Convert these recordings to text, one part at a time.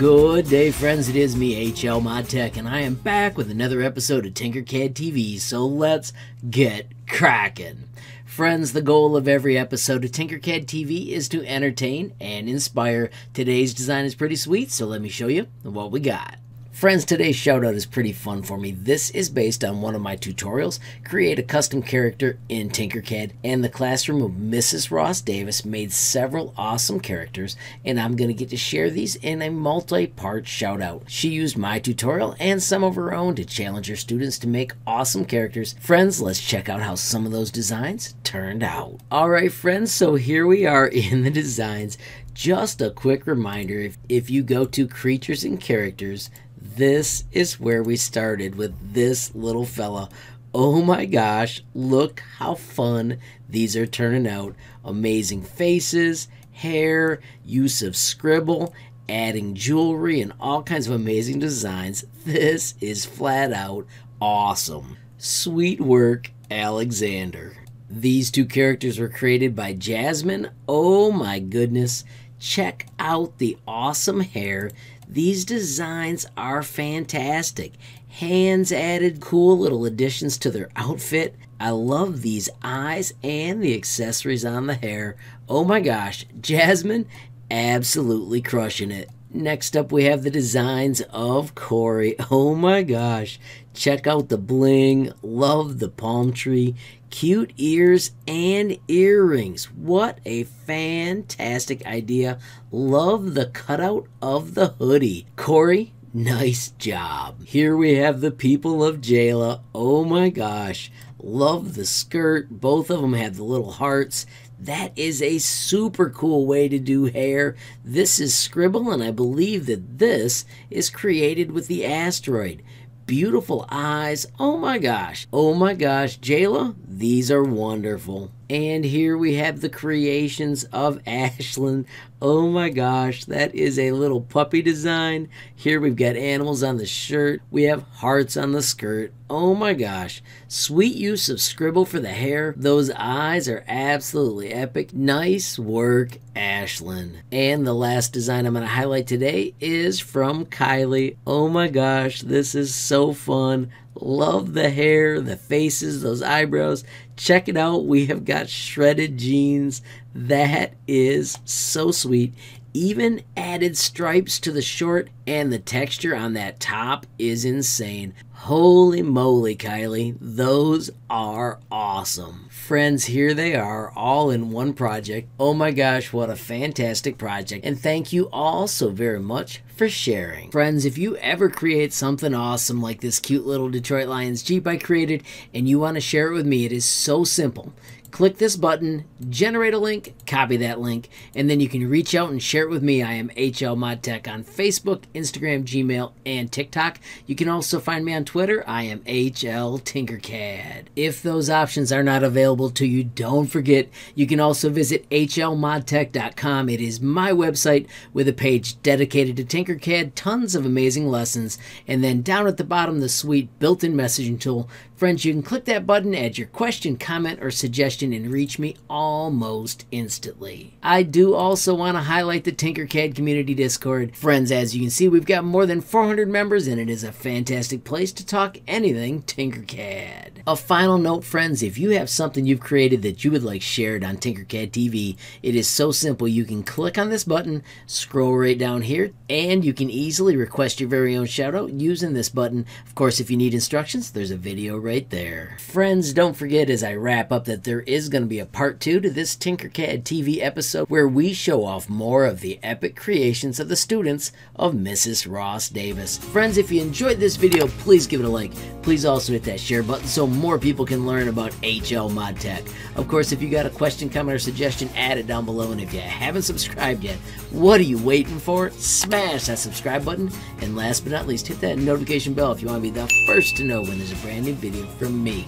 Good day, friends. It is me, HL Mod Tech, and I am back with another episode of Tinkercad TV. So let's get cracking. Friends, the goal of every episode of Tinkercad TV is to entertain and inspire. Today's design is pretty sweet, so let me show you what we got. Friends, today's shoutout is pretty fun for me. This is based on one of my tutorials, create a custom character in Tinkercad, and the classroom of Mrs. Ross Davis made several awesome characters, and I'm going to get to share these in a multi-part shoutout. She used my tutorial and some of her own to challenge her students to make awesome characters. Friends, let's check out how some of those designs turned out. Alright friends, so here we are in the designs. Just a quick reminder, if, if you go to Creatures and Characters, this is where we started with this little fella. Oh my gosh, look how fun these are turning out. Amazing faces, hair, use of scribble, adding jewelry, and all kinds of amazing designs. This is flat out awesome. Sweet work, Alexander. These two characters were created by Jasmine. Oh my goodness. Check out the awesome hair. These designs are fantastic. Hands added cool little additions to their outfit. I love these eyes and the accessories on the hair. Oh my gosh, Jasmine absolutely crushing it. Next up, we have the designs of Corey. Oh my gosh. Check out the bling. Love the palm tree. Cute ears and earrings. What a fantastic idea. Love the cutout of the hoodie. Corey, nice job. Here we have the people of Jayla. Oh my gosh. Love the skirt. Both of them have the little hearts. That is a super cool way to do hair. This is Scribble, and I believe that this is created with the asteroid. Beautiful eyes. Oh my gosh. Oh my gosh. Jayla, these are wonderful. And here we have the creations of Ashlyn. Oh my gosh, that is a little puppy design. Here we've got animals on the shirt. We have hearts on the skirt. Oh my gosh. Sweet use of scribble for the hair. Those eyes are absolutely epic. Nice work, Ashlyn. And the last design I'm going to highlight today is from Kylie. Oh my gosh, this is so fun. Love the hair, the faces, those eyebrows. Check it out. We have got shredded jeans. That is so sweet. Even added stripes to the short, and the texture on that top is insane. Holy moly, Kylie. Those are awesome. Friends, here they are, all in one project. Oh my gosh, what a fantastic project. And thank you all so very much for sharing. Friends, if you ever create something awesome like this cute little Detroit Lions Jeep I created and you want to share it with me, it is so simple click this button, generate a link, copy that link, and then you can reach out and share it with me. I am HL Mod Tech on Facebook, Instagram, Gmail, and TikTok. You can also find me on Twitter. I am HL Tinkercad. If those options are not available to you, don't forget you can also visit hlmodtech.com. It is my website with a page dedicated to Tinkercad, tons of amazing lessons, and then down at the bottom, the sweet built-in messaging tool Friends, you can click that button, add your question, comment, or suggestion, and reach me almost instantly. I do also want to highlight the Tinkercad Community Discord. Friends, as you can see, we've got more than 400 members, and it is a fantastic place to talk anything Tinkercad. A final note, friends, if you have something you've created that you would like shared on Tinkercad TV, it is so simple. You can click on this button, scroll right down here, and you can easily request your very own shoutout using this button. Of course, if you need instructions, there's a video right right there. Friends, don't forget as I wrap up that there is going to be a part two to this Tinkercad TV episode where we show off more of the epic creations of the students of Mrs. Ross Davis. Friends, if you enjoyed this video, please give it a like. Please also hit that share button so more people can learn about HL Mod Tech. Of course, if you got a question, comment, or suggestion, add it down below. And if you haven't subscribed yet, what are you waiting for? Smash that subscribe button. And last but not least, hit that notification bell if you want to be the first to know when there's a brand new video from me,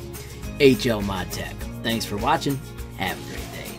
HL Mod Tech. Thanks for watching. Have a great day.